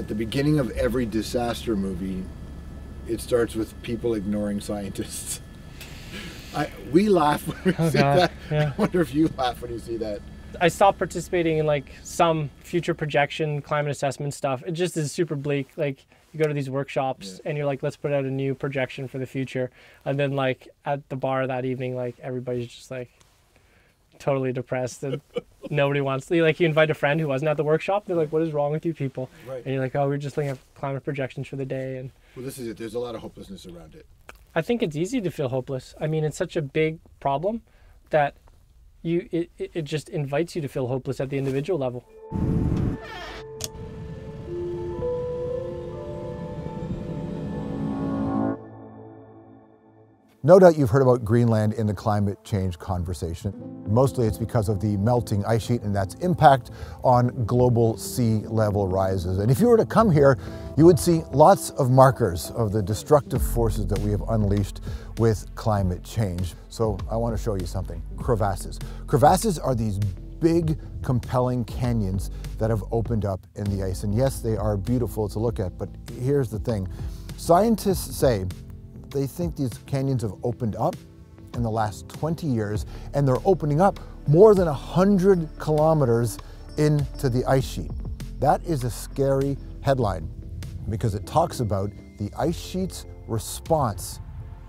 at the beginning of every disaster movie, it starts with people ignoring scientists. I, we laugh when we Oh, see God, that. yeah. I wonder if you laugh when you see that. I stopped participating in like some future projection climate assessment stuff. It just is super bleak. Like you go to these workshops and you're like, let's put out a new projection for the future, and then like at the bar that evening, like everybody's just like totally depressed and nobody wants to like you invite a friend who wasn't at the workshop. They're like, what is wrong with you people? Right. And you're like, oh, we're just looking at climate projections for the day and. Well, this is it. There's a lot of hopelessness around it. I think it's easy to feel hopeless. I mean, it's such a big problem that you it, it it just invites you to feel hopeless at the individual level. No doubt you've heard about Greenland in the climate change conversation. Mostly it's because of the melting ice sheet and that's impact on global sea level rises. And if you were to come here, you would see lots of markers of the destructive forces that we have unleashed with climate change. So I want to show you something crevasses. Crevasses are these big, compelling canyons that have opened up in the ice. And yes, they are beautiful to look at, but here's the thing scientists say they think these canyons have opened up in the last 20 years, and they're opening up more than 100 kilometers into the ice sheet. That is a scary headline because it talks about the ice sheet's response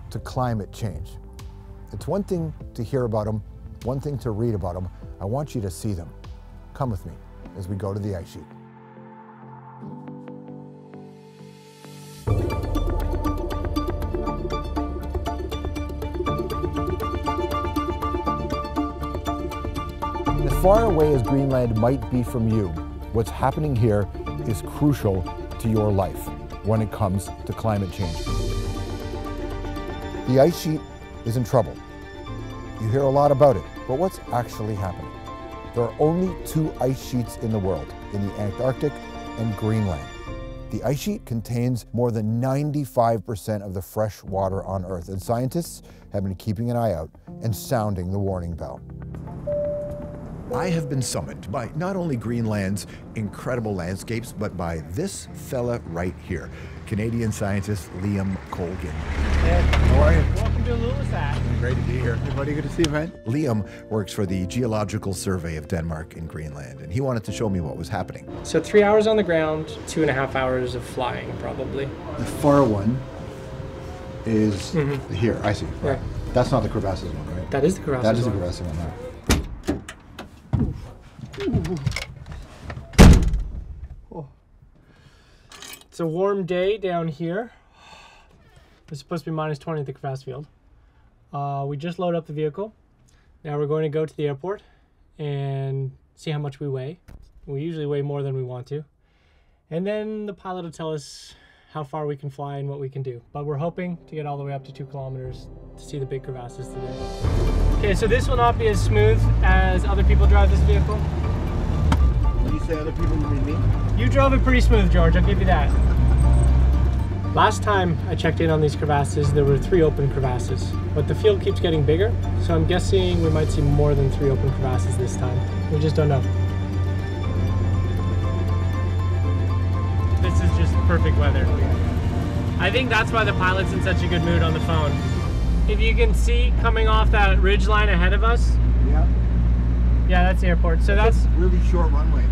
to climate change. It's one thing to hear about them, one thing to read about them. I want you to see them. Come with me as we go to the ice sheet. Far away as Greenland might be from you, what's happening here is crucial to your life when it comes to climate change. The ice sheet is in trouble. You hear a lot about it, but what's actually happening? There are only two ice sheets in the world, in the Antarctic and Greenland. The ice sheet contains more than 95% of the fresh water on Earth, and scientists have been keeping an eye out and sounding the warning bell. I have been summoned by not only Greenland's incredible landscapes, but by this fella right here, Canadian scientist Liam Colgan. How are you? Welcome to Ilulissat. Great to be here. Everybody good to see you, man. Liam works for the Geological Survey of Denmark and Greenland, and he wanted to show me what was happening. So three hours on the ground, two and a half hours of flying, probably. The far one is mm-hmm. here. I see. Right. That's not the crevasses one, right? That is the crevasses That is the one. crevasses one. Right? It's a warm day down here. It's supposed to be minus 20 at the crevasse field. Uh, we just loaded up the vehicle. Now we're going to go to the airport and see how much we weigh. We usually weigh more than we want to. And then the pilot will tell us how far we can fly and what we can do. But we're hoping to get all the way up to two kilometers to see the big crevasses today. Okay, so this will not be as smooth as other people drive this vehicle. When you say other people, you mean me? You drove it pretty smooth, George. I'll give you that. Last time I checked in on these crevasses, there were three open crevasses, but the field keeps getting bigger, so I'm guessing we might see more than three open crevasses this time. We just don't know. This is just perfect weather. I think that's why the pilot's in such a good mood on the phone. If you can see coming off that ridge line ahead of us, Yeah. yeah, that's the airport. So that's Really short runway.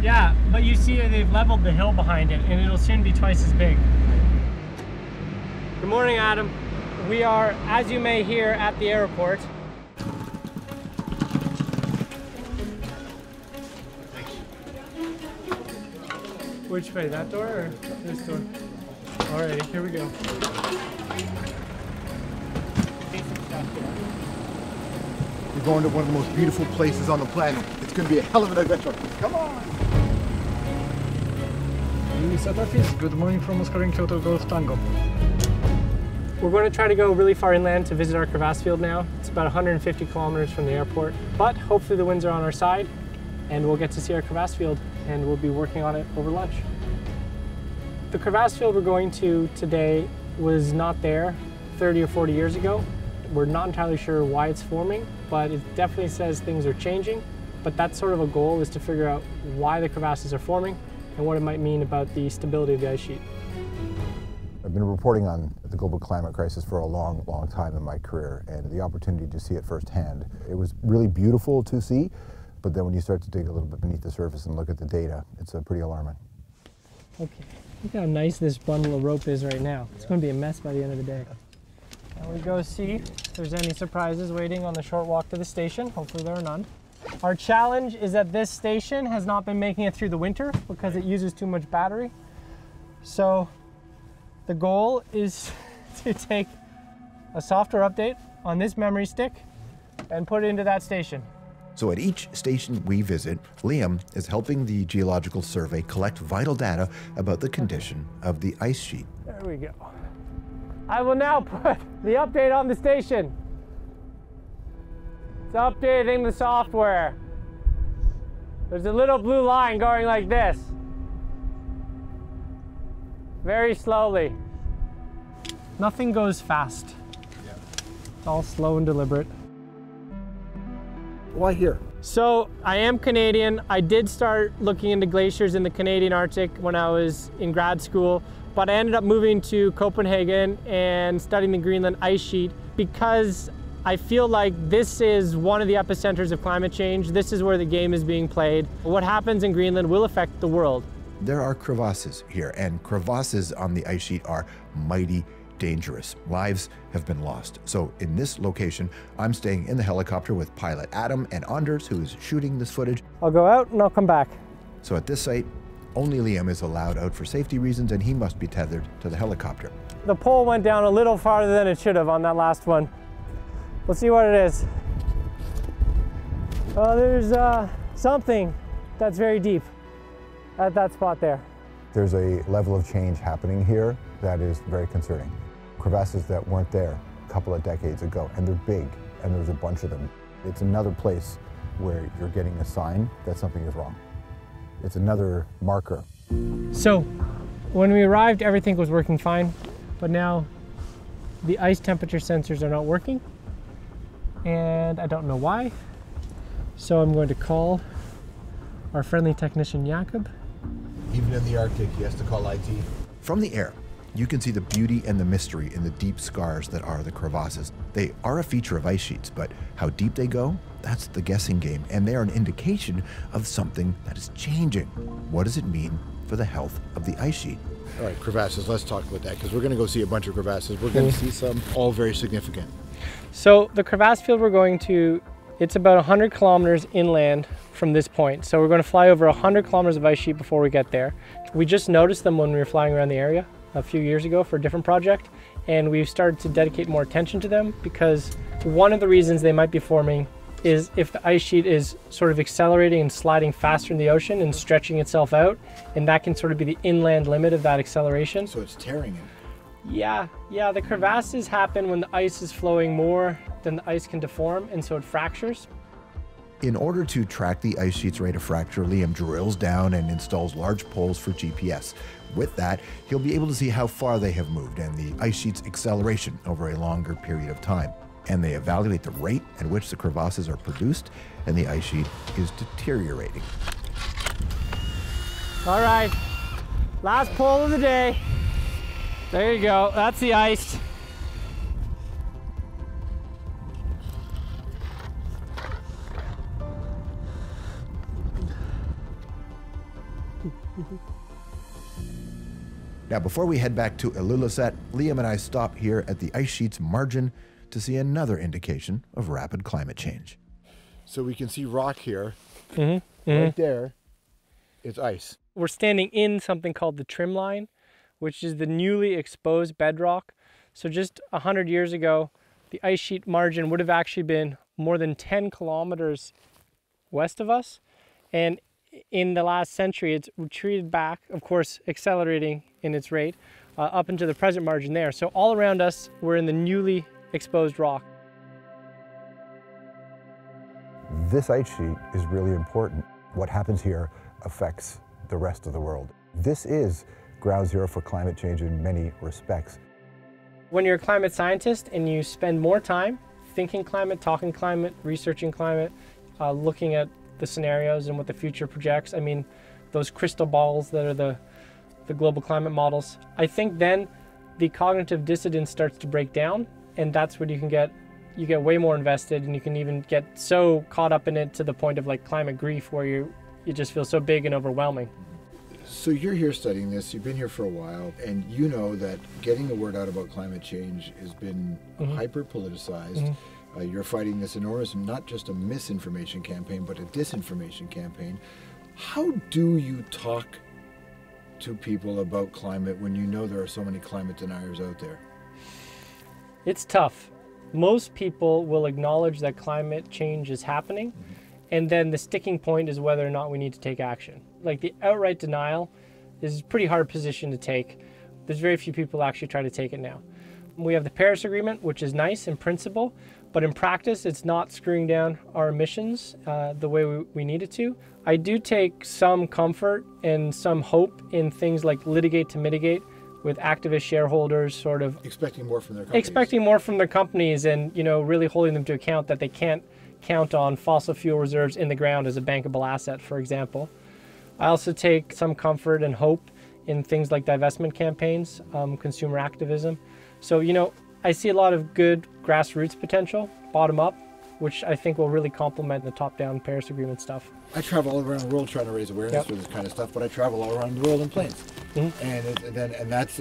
yeah, but you see they've leveled the hill behind it and it'll soon be twice as big. Good morning, Adam. We are, as you may hear, at the airport. Which way, that door or this door? Alrighty, here we go. You're going to one of the most beautiful places on the planet. It's going to be a hell of an adventure. Come on. Good morning from Oscar in Kyoto Golf Tango. We're going to try to go really far inland to visit our crevasse field now. It's about 150 kilometers from the airport, but hopefully the winds are on our side and we'll get to see our crevasse field and we'll be working on it over lunch. The crevasse field we're going to today was not there 30 or 40 years ago. We're not entirely sure why it's forming, but it definitely says things are changing. But that's sort of a goal is to figure out why the crevasses are forming and what it might mean about the stability of the ice sheet. I've been reporting on the global climate crisis for a long, long time in my career, and the opportunity to see it firsthand, it was really beautiful to see, but then when you start to dig a little bit beneath the surface and look at the data, it's uh, pretty alarming. Okay, look how nice this bundle of rope is right now. It's going to be a mess by the end of the day. And we go see if there's any surprises waiting on the short walk to the station. Hopefully there are none. Our challenge is that this station has not been making it through the winter because it uses too much battery. So the goal is to take a software update on this memory stick and put it into that station. So at each station we visit, Liam is helping the Geological Survey collect vital data about the condition of the ice sheet. There we go. I will now put the update on the station. It's updating the software. There's a little blue line going like this. Very slowly. Nothing goes fast. It's all slow and deliberate. Why here? So I am Canadian. I did start looking into glaciers in the Canadian Arctic when I was in grad school, but I ended up moving to Copenhagen and studying the Greenland ice sheet because I feel like this is one of the epicenters of climate change. This is where the game is being played. What happens in Greenland will affect the world. There are crevasses here, and crevasses on the ice sheet are mighty dangerous. Lives have been lost. So in this location, I'm staying in the helicopter with pilot Adam and Anders, who is shooting this footage. I'll go out and I'll come back. So at this site, only Liam is allowed out for safety reasons, and he must be tethered to the helicopter. The pole went down a little farther than it should have on that last one. We'll see what it is. Oh, there's uh, something that's very deep at that spot there. There's a level of change happening here that is very concerning. Crevasses that weren't there a couple of decades ago, and they're big, and there's a bunch of them. It's another place where you're getting a sign that something is wrong. It's another marker. So, when we arrived, everything was working fine, but now the ice temperature sensors are not working, and I don't know why. So I'm going to call our friendly technician Jakob. Even in the Arctic, he has to call IT. From the air, you can see the beauty and the mystery in the deep scars that are the crevasses. They are a feature of ice sheets, but how deep they go, that's the guessing game, and they are an indication of something that is changing. What does it mean for the health of the ice sheet? All right, crevasses. Let's talk about that because we're going to go see a bunch of crevasses. We're going to mm-hmm. see some all very significant. So the crevasse field we're going to, it's about 100 kilometers inland from this point. So we're going to fly over 100 kilometers of ice sheet before we get there. We just noticed them when we were flying around the area a few years ago for a different project, and we've started to dedicate more attention to them because one of the reasons they might be forming is if the ice sheet is sort of accelerating and sliding faster in the ocean and stretching itself out, and that can sort of be the inland limit of that acceleration. So it's tearing it. Yeah, yeah, the crevasses happen when the ice is flowing more than the ice can deform, and so it fractures. In order to track the ice sheet's rate of fracture, Liam drills down and installs large poles for GPS. With that, he'll be able to see how far they have moved and the ice sheet's acceleration over a longer period of time. And they evaluate the rate at which the crevasses are produced and the ice sheet is deteriorating. All right, last pull of the day. There you go, that's the ice. Now, before we head back to Ilulissat, Liam and I stop here at the ice sheet's margin to see another indication of rapid climate change. So we can see rock here. Mm -hmm. Right there, it's ice. We're standing in something called the trim line, which is the newly exposed bedrock. So just 100 years ago, the ice sheet margin would have actually been more than 10 kilometers west of us. And in the last century, it's retreated back, of course, accelerating in its rate, uh, up into the present margin there. So all around us, we're in the newly exposed rock. This ice sheet is really important. What happens here affects the rest of the world. This is ground zero for climate change in many respects. When you're a climate scientist and you spend more time thinking climate, talking climate, researching climate, uh, looking at the scenarios and what the future projects, I mean, those crystal balls that are the the global climate models. I think then the cognitive dissonance starts to break down, and that's when you can get you get way more invested, and you can even get so caught up in it to the point of like climate grief, where you you just feel so big and overwhelming. So you're here studying this. You've been here for a while, and you know that getting the word out about climate change has been Mm-hmm. hyper politicized. Uh, you're fighting this enormous, not just a misinformation campaign, but a disinformation campaign. How do you talk to people about climate when you know there are so many climate deniers out there? It's tough. Most people will acknowledge that climate change is happening, mm-hmm. and then the sticking point is whether or not we need to take action. Like the outright denial is a pretty hard position to take. There's very few people actually try to take it now. We have the Paris Agreement, which is nice in principle, but in practice, it's not screwing down our emissions uh, the way we, we need it to. I do take some comfort and some hope in things like litigate to mitigate with activist shareholders sort of Expecting more from their companies. expecting more from their companies and you know really holding them to account that they can't count on fossil fuel reserves in the ground as a bankable asset for example i also take some comfort and hope in things like divestment campaigns um, consumer activism so you know i see a lot of good grassroots potential bottom up which i think will really complement the top down paris agreement stuff I travel all around the world trying to raise awareness Yep. for this kind of stuff, but I travel all around the world in planes, Mhm. and, it, and then and that's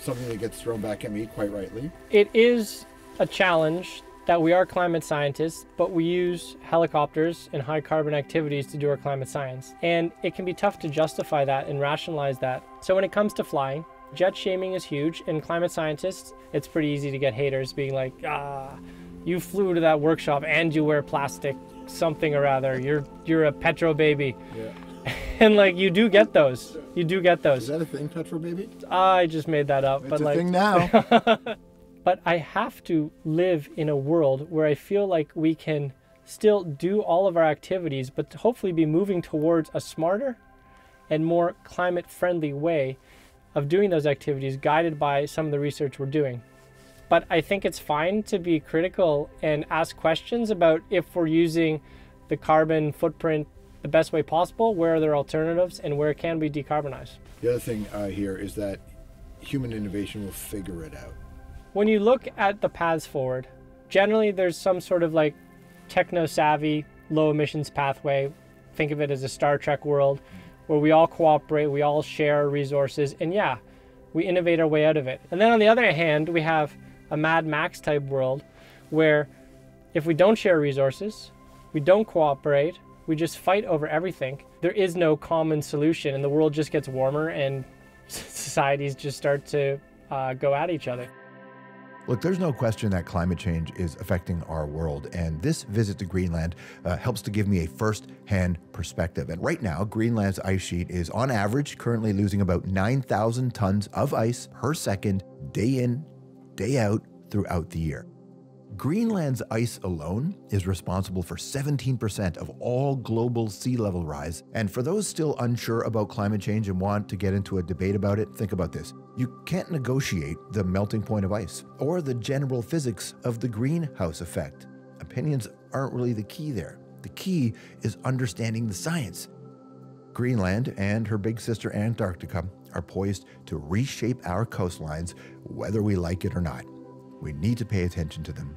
something that gets thrown back at me quite rightly. it is a challenge that we are climate scientists, but we use helicopters and high carbon activities to do our climate science. And it can be tough to justify that and rationalize that. So when it comes to flying, jet shaming is huge. And climate scientists, it's pretty easy to get haters being like, ah, you flew to that workshop and you wear plastic something or other. You're you're a petro baby. Yeah. And like you do get those. You do get those. Is that a thing, Petro baby? I just made that up. It's but a like thing now. but I have to live in a world where I feel like we can still do all of our activities, but hopefully be moving towards a smarter and more climate friendly way of doing those activities, guided by some of the research we're doing. But I think it's fine to be critical and ask questions about if we're using the carbon footprint the best way possible, where are there alternatives, and where can we decarbonize. the other thing uh, here is that human innovation will figure it out. when you look at the paths forward, generally there's some sort of like techno savvy, low emissions pathway. Think of it as a Star Trek world where we all cooperate, we all share resources, and yeah, we innovate our way out of it. And then on the other hand, we have a Mad Max type world where if we don't share resources, we don't cooperate, we just fight over everything, there is no common solution, and the world just gets warmer and societies just start to uh, go at each other. Look, there's no question that climate change is affecting our world, and this visit to Greenland uh, helps to give me a first hand perspective. And right now, Greenland's ice sheet is on average currently losing about 9,000 tons of ice per second, day in, day out, throughout the year. Greenland's ice alone is responsible for 17% of all global sea level rise. And for those still unsure about climate change and want to get into a debate about it, think about this. You can't negotiate the melting point of ice or the general physics of the greenhouse effect. Opinions aren't really the key there. The key is understanding the science. Greenland and her big sister Antarctica are poised to reshape our coastlines whether we like it or not. We need to pay attention to them